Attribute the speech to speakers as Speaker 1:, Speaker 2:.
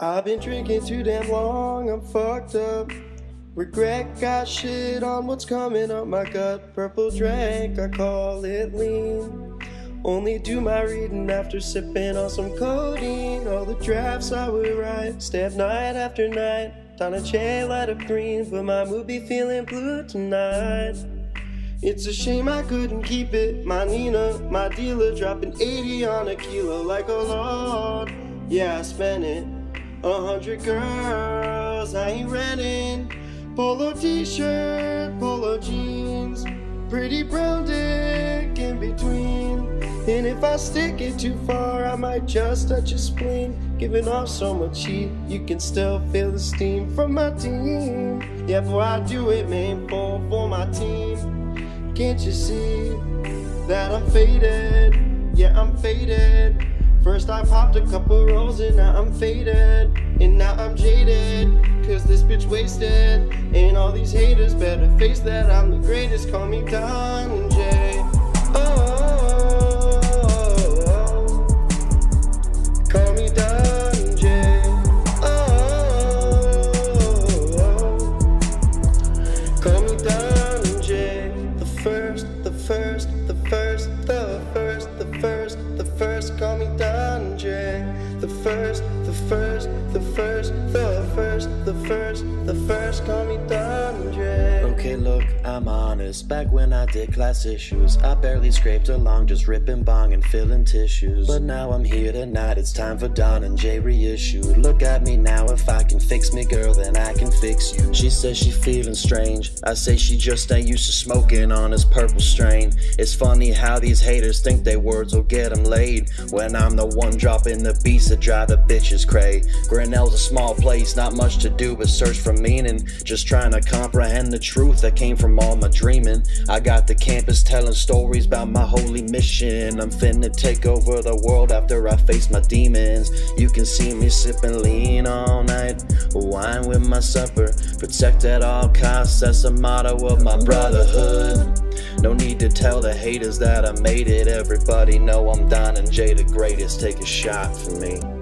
Speaker 1: I've been drinking too damn long, I'm fucked up. Regret got shit on what's coming up my gut. Purple drank, I call it lean. Only do my reading after sipping on some codeine. All the drafts I would write, stay up night after night. Down a chair, light up green, but my mood be feeling blue tonight. It's a shame I couldn't keep it. My Nina, my dealer, dropping 80 on a kilo like a lord. Yeah, I spent it. A hundred girls, I ain't renting. Polo t-shirt, polo jeans, pretty brown dick in between. And if I stick it too far, I might just touch a spleen. Giving off so much heat, you can still feel the steam from my team. Yeah, boy, I do it, man, for, for my team. Can't you see that I'm faded? Yeah, I'm faded. I popped a couple rolls and now I'm faded. And now I'm jaded Cause this bitch wasted. And all these haters better face that I'm the greatest. Call me Don J. Oh, Call me Don J. Oh, Call me Don J. The first, the first, the the first, the first, call me Dondre.
Speaker 2: Okay, look, I'm honest. Back when I did class issues, I barely scraped along, just ripping bong and filling tissues. But now I'm here tonight, it's time for Dhananjay reissued. Look at me now, if I can fix me, girl, then I can fix you. She says she feeling strange. I say she just ain't used to smoking on this purple strain. It's funny how these haters think their words will get them laid. When I'm the one dropping the beats that drive the bitches cray. Grinnell's a small place, not much to do but search for meaning. Just trying to comprehend the truth that came from all my dreaming. I got the campus telling stories about my holy mission. I'm finna take over the world after I face my demons. You can see me sipping lean all night, wine with my supper. Protect at all costs, that's the motto of my brotherhood. No need to tell the haters that I made it. Everybody know I'm Dhananjay the greatest. Take a shot for me.